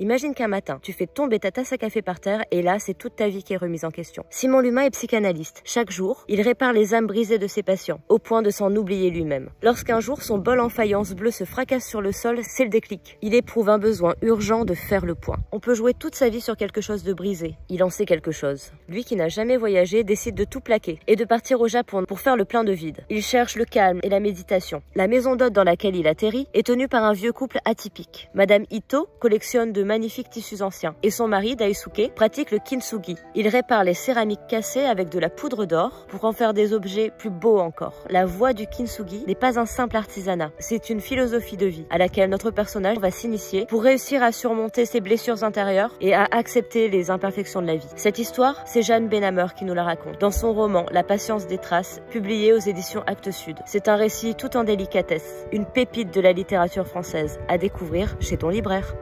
Imagine qu'un matin, tu fais tomber ta tasse à café par terre et là, c'est toute ta vie qui est remise en question. Simon Lumin est psychanalyste. Chaque jour, il répare les âmes brisées de ses patients, au point de s'en oublier lui-même. Lorsqu'un jour, son bol en faïence bleue se fracasse sur le sol, c'est le déclic. Il éprouve un besoin urgent de faire le point. On peut jouer toute sa vie sur quelque chose de brisé. Il en sait quelque chose. Lui qui n'a jamais voyagé décide de tout plaquer et de partir au Japon pour faire le plein de vide. Il cherche le calme et la méditation. La maison d'hôte dans laquelle il atterrit est tenue par un vieux couple atypique. Madame Ito collectionne de magnifiques tissus anciens et son mari, Daisuke, pratique le kintsugi. Il répare les céramiques cassées avec de la poudre d'or pour en faire des objets plus beaux encore. La voie du kintsugi n'est pas un simple artisanat, c'est une philosophie de vie à laquelle notre personnage va s'initier pour réussir à surmonter ses blessures intérieures et à accepter les imperfections de la vie. Cette histoire, c'est Jeanne Benhammer qui nous la raconte dans son roman La patience des traces, publié aux éditions Actes Sud. C'est un récit tout en délicatesse, une pépite de la littérature française à découvrir chez ton libraire.